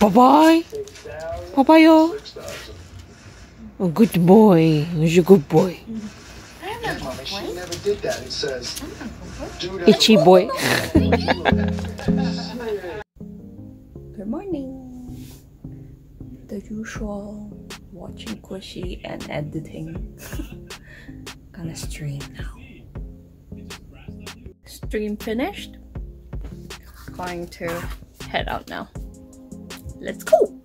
Bye-bye. Bye-bye, oh. Oh, good boy. Who's your good boy? Itchy boy. Good morning. The usual watching Quishy and editing. Gonna stream now. Stream finished. Going to head out now. Let's go!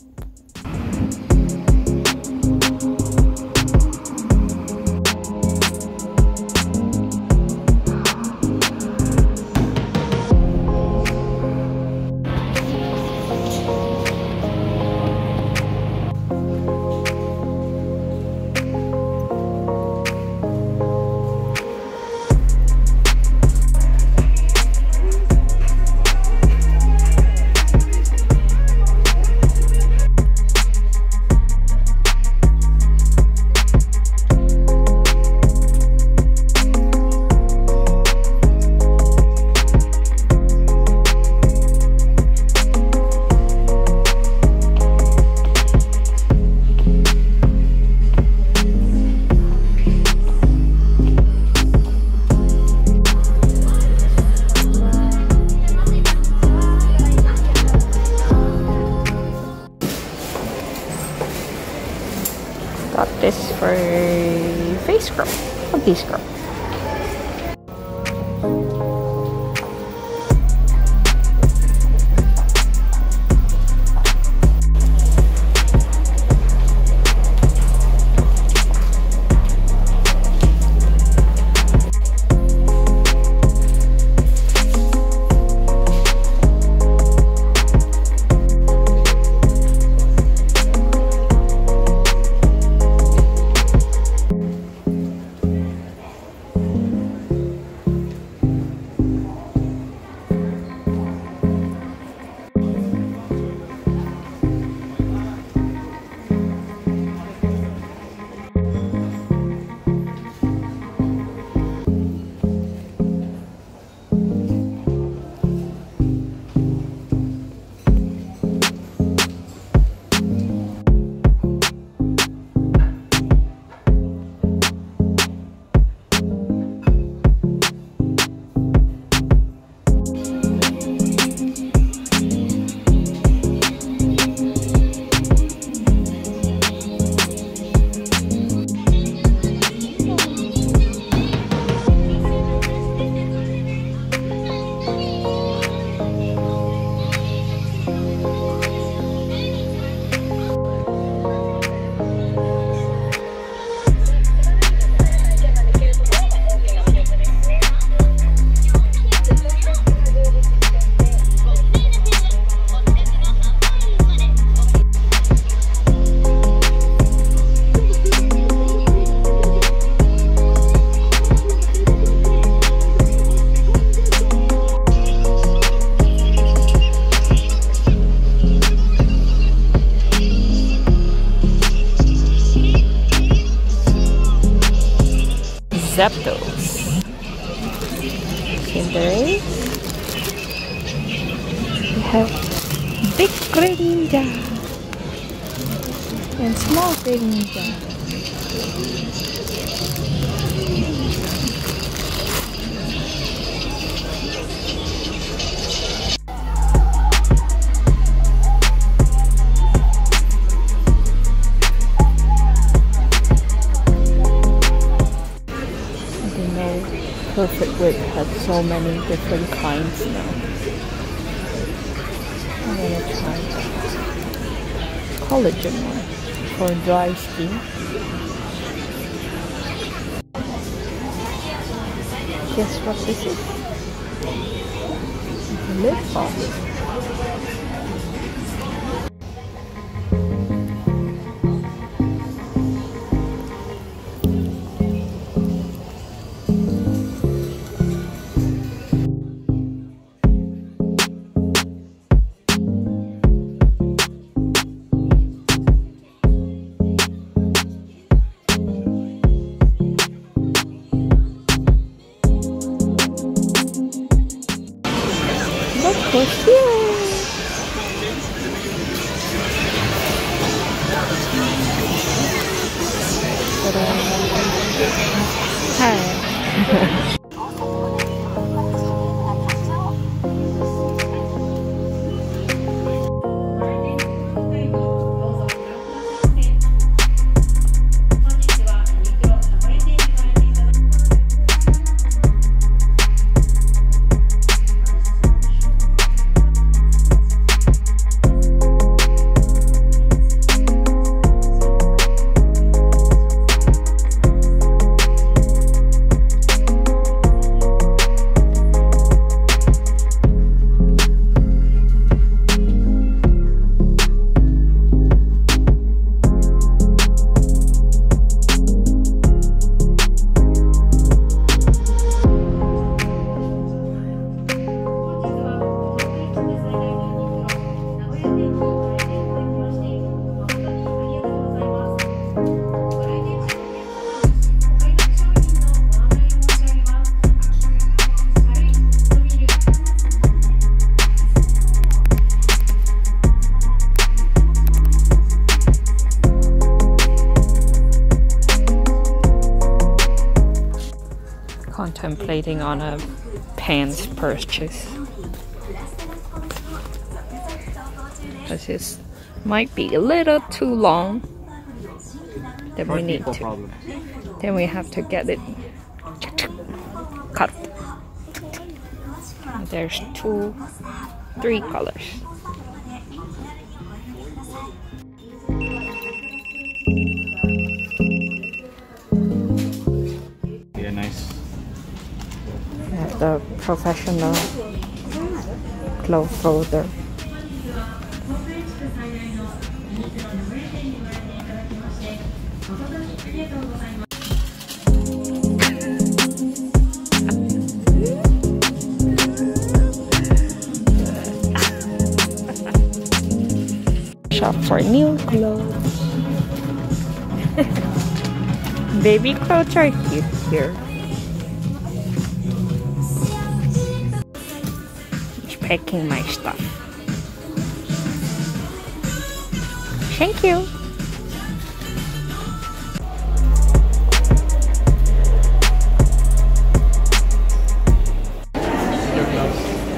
A face scrub. We have big Greninja and small Greninja. Perfect Whip has so many different kinds now. I'm gonna try collagen one for dry skin. Guess what this is? Lip balm. Here. On a pants purchase. This is might be a little too long. Then we need to. Then we have to get it cut. There's two, three colors. Yeah, nice. The professional clothes folder. Shop for new clothes. Baby clothes are cute here. Packing my stuff. Thank you.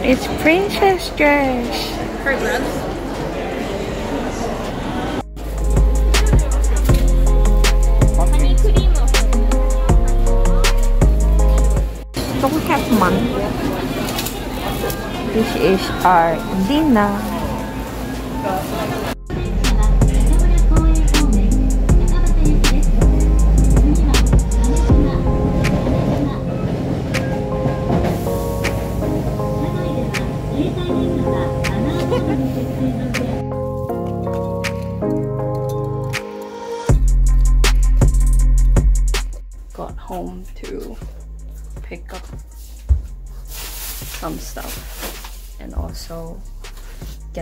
It's princess dress. Her gloves. Don't have money. This is our dinner.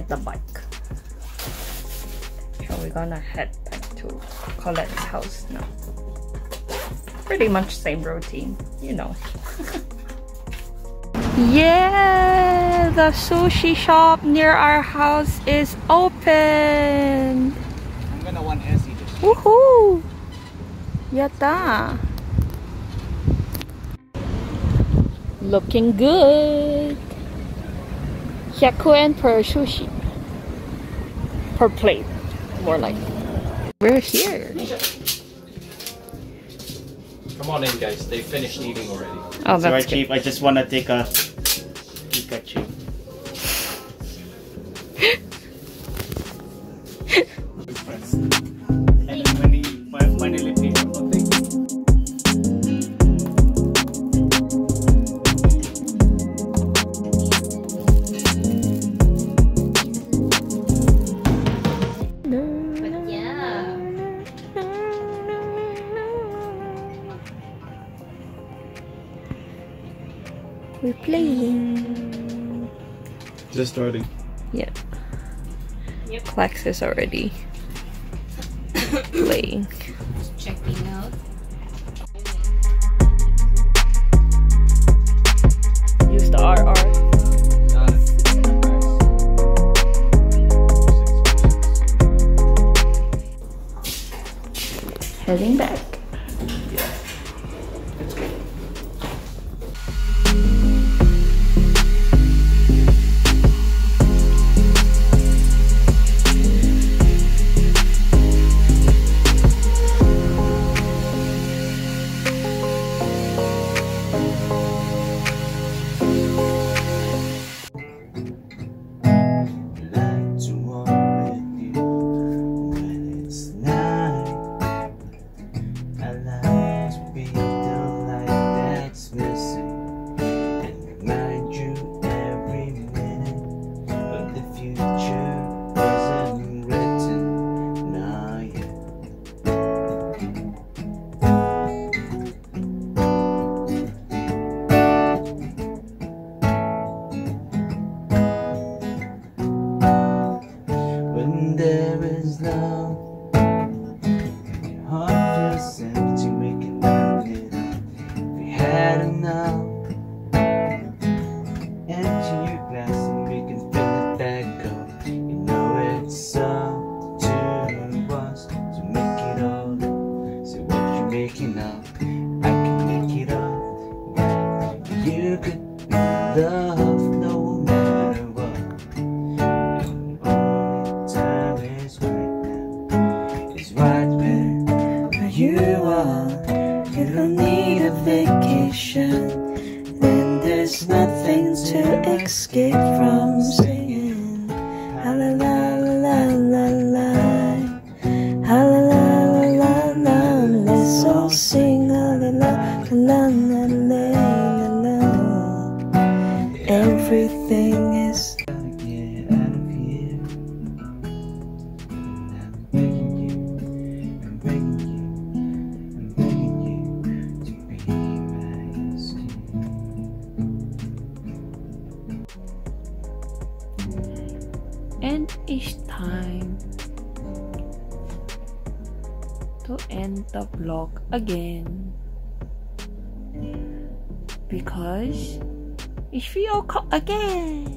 Get the bike. So we're gonna head back to Colette's house now. Pretty much same routine, you know. Yeah, the sushi shop near our house is open. I'm gonna want Essie just Woohoo! Yatta! Looking good. Hyakuen per sushi. Per plate, more like. We're here. Come on in, guys. They finished eating already. Oh, Sorry, that's good. Chief. I just wanna take a Just starting. Yeah. Plex is already playing. Checking out. Use the RR. Heading back. and each time to end the vlog again because it's 3 o'clock again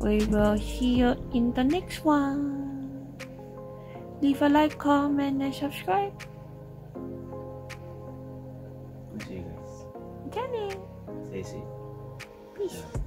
we will see you in the next one leave a like comment and subscribe Jenny. Stacy. Peace.